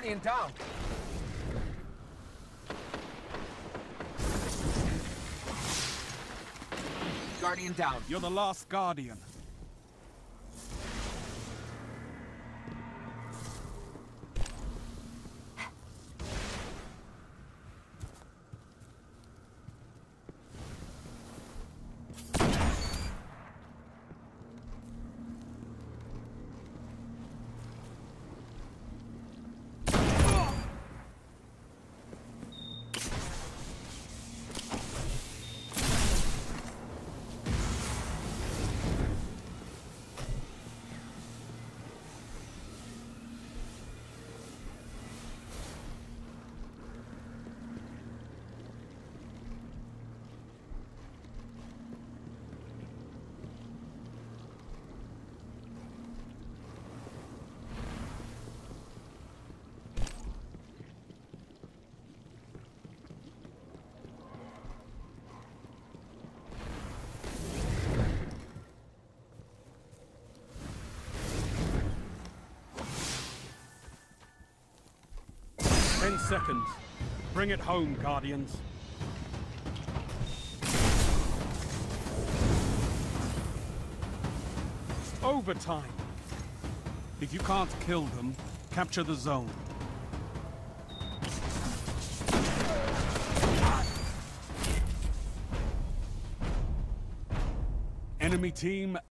Guardian down. Guardian down. You're the last Guardian. Ten seconds. Bring it home, Guardians. Overtime. If you can't kill them, capture the zone. Enemy team